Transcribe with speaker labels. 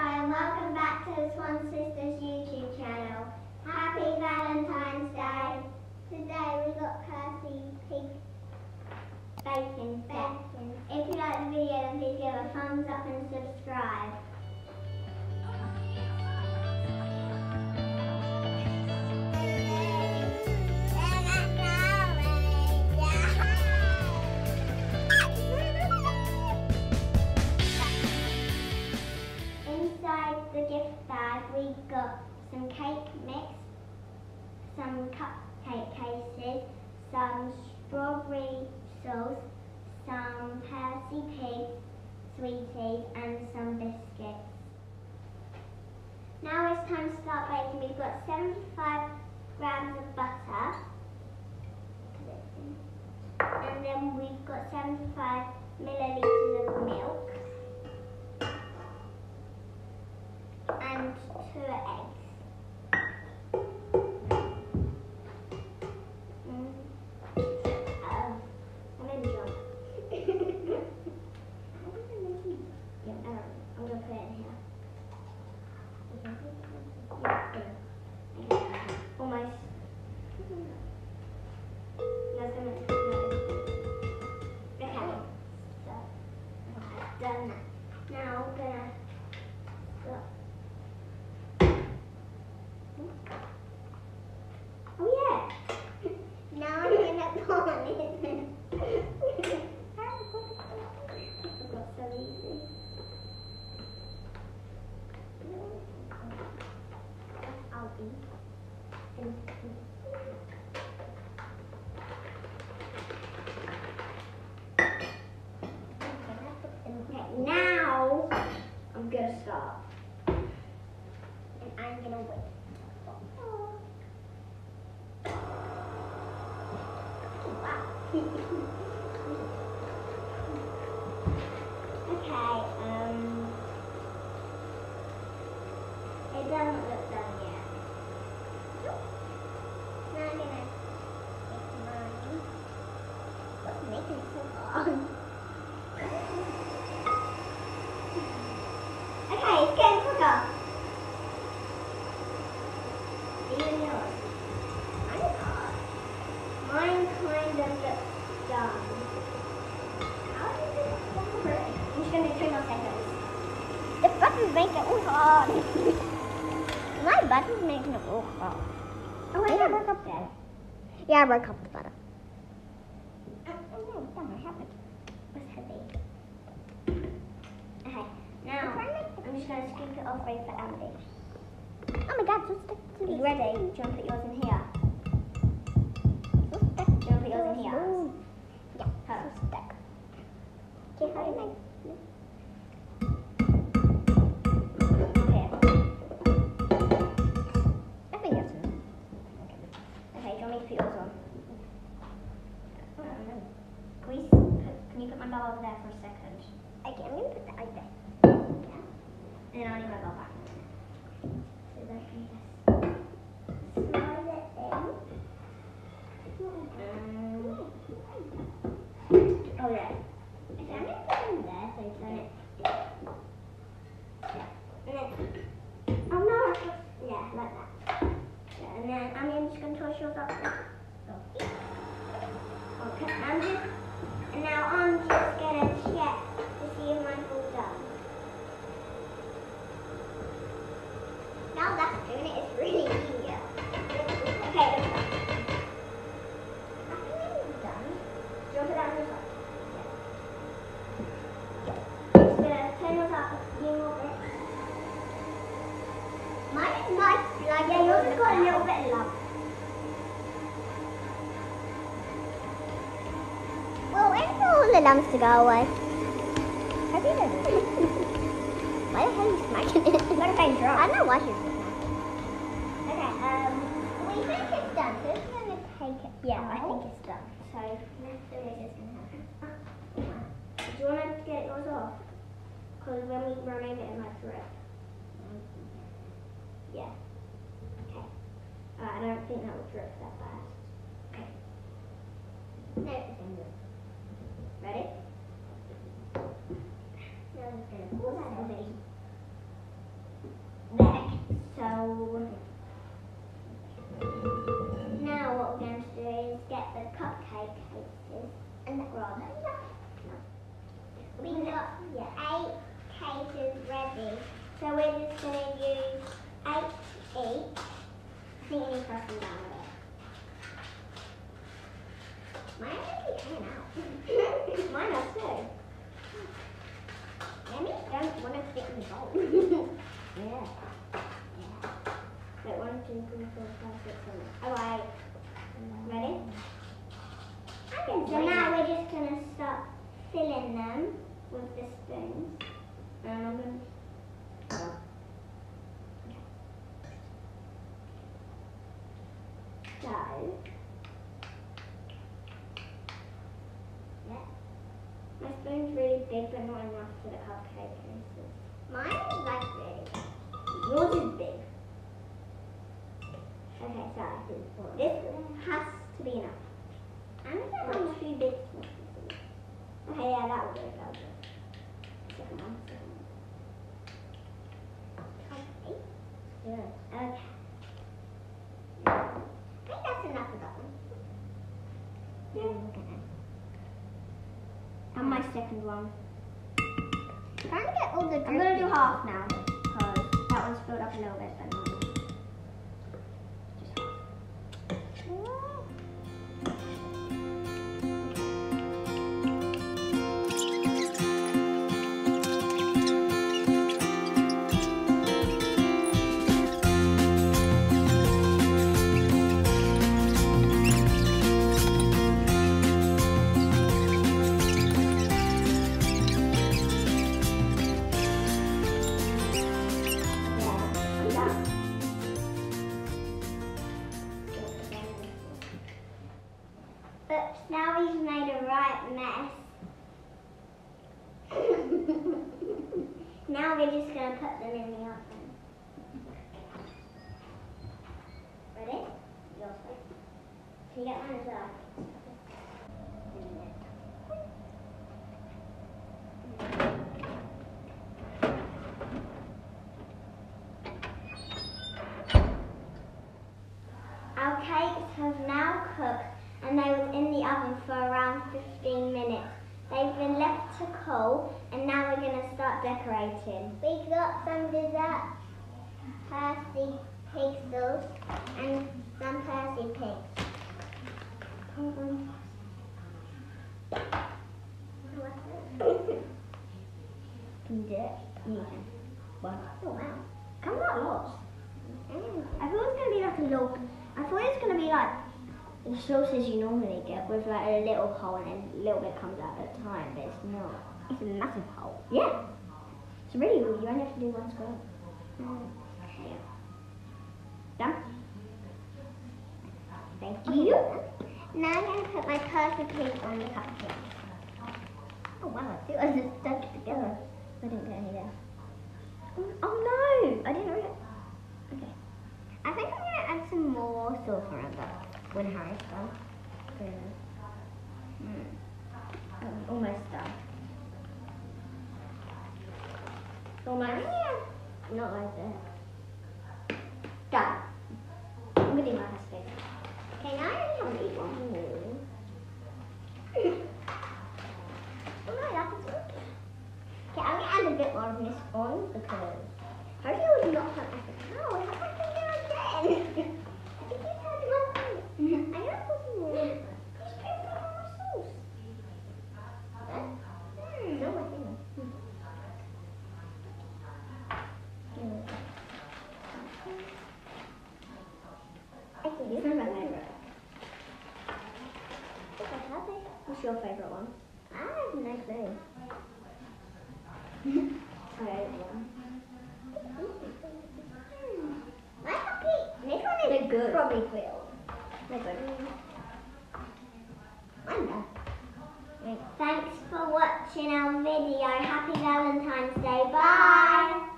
Speaker 1: Hi, and welcome back to the Swan Sisters YouTube channel. Happy Valentine's Day. Today we got Percy Pig bacon. bacon. If you like the video, then please give a thumbs up and subscribe. Cake mix, some cupcake cases, some strawberry sauce, some Percy Pig sweeties, and some biscuits. Now it's time to start baking. We've got 75 grams of butter. And then we've got stop. And I'm gonna wait. okay, um, it doesn't look done yet. Now I'm gonna make mine. What's making it so long? okay, it's getting quicker. Even yours. Mine's hard. Mine kind of looks done. How does it work? I'm just gonna do two more seconds.
Speaker 2: The buttons make it all hard. My buttons making it all hard.
Speaker 1: Oh, wait,
Speaker 2: Yeah,
Speaker 1: I
Speaker 2: broke up
Speaker 1: up there.
Speaker 2: Yeah, I broke up the butter.
Speaker 1: Oh, no, damn, I haven't. What's heavy? Okay, now I'm just gonna scoop it off ready for Andy.
Speaker 2: Oh my god, so stick to
Speaker 1: Are you
Speaker 2: the
Speaker 1: ready? Do you want to put yours in here? Do you want to put yours in here?
Speaker 2: Ooh. Yeah, stuck. Okay, how do I?
Speaker 1: Put, put my over there for a second?
Speaker 2: Okay, I'm gonna put that right there.
Speaker 1: Yeah. And then I'll need my bowl back. So that I can just slide it in. Um, oh yeah. Okay, I'm gonna put it in there so don't. Yeah. A little bit of.
Speaker 2: Well, where's all the lumps to go away? I think I do. Why the hell are you smacking it?
Speaker 1: You gotta find dry.
Speaker 2: I don't know why she's doing
Speaker 1: Okay, um, we think it's done, so it's gonna take it. Yeah, I think it's done. So let's do it this. Do you want to get yours off? Because when we remove it, it might drip. Yeah. I don't think that would drift that fast. Okay. Ready? Now I'm just gonna pull that back. So now what we're going to do is get the cupcake cases
Speaker 2: and rather
Speaker 1: we got eight cases ready. So we're just going to use eight each. To press them down a bit.
Speaker 2: Mine really coming out.
Speaker 1: Mine are too.
Speaker 2: Lemmy don't want to fit in the bowl.
Speaker 1: Yeah. Yeah. Wait, one, two, three, four, five, six, seven. Alright. Ready? So now we're just going to start filling them with the spoons. And I'm going to... So... Yeah. My spoon's really big, but not the.
Speaker 2: Mine is like
Speaker 1: Yours is big. Okay, so this has to be enough.
Speaker 2: I'm gonna
Speaker 1: two big pieces. Okay, yeah, that do. That will do. Second one. Second one. Good. Okay.
Speaker 2: I think that's enough of that one.
Speaker 1: Yeah. And my second one.
Speaker 2: Trying to get all the
Speaker 1: I'm gonna do half now because that one's filled up a little bit, Oops, now we've made a right mess. now we're just going to put them in the oven. Ready? Yours first. Can you get one as well? Our cakes have now cooked and they was in the oven for around 15 minutes. They've been left to cool and now decorating.
Speaker 2: We got some dessert, Percy sauce, and some Percy pig.
Speaker 1: Can you do it? Yeah. One.
Speaker 2: Wow.
Speaker 1: Come out lots. I thought it was going to be like a little, I thought it was going to be like the sauces you normally get with like a little hole and a little bit comes out at a time, but it's not.
Speaker 2: It's a massive hole.
Speaker 1: Yeah. It's really good. You only have to do one square. Okay. Done? Thank you.
Speaker 2: Now I'm going to put my Percy pig on the cupcake. Oh wow, I feel I just stuck it together. I didn't get any there.
Speaker 1: Oh, oh no! I didn't really.
Speaker 2: Okay. I think I'm going to add some more sauce around that when Harry's done.
Speaker 1: Mm. I'm almost done. Almost.
Speaker 2: Not like that.
Speaker 1: Done. I'm gonna do my bit.
Speaker 2: Okay, now I only have to eat one. Oh no, that is working. Okay, I'm gonna add a bit more of this on because Harry was not have to do it again. I think he's had one thing. I gotta put some more. He's putting more sauce. Huh? Hmm, no more thing. Hmm. I think
Speaker 1: This
Speaker 2: this
Speaker 1: is my favorite.
Speaker 2: is a happy.
Speaker 1: What's your favorite one?
Speaker 2: I have nice name.
Speaker 1: I ate one.
Speaker 2: My happy. This one is
Speaker 1: They're good.
Speaker 2: probably filled.
Speaker 1: They're good.
Speaker 2: I'm.
Speaker 1: Thanks for watching our video. Happy Valentine's Day. Bye.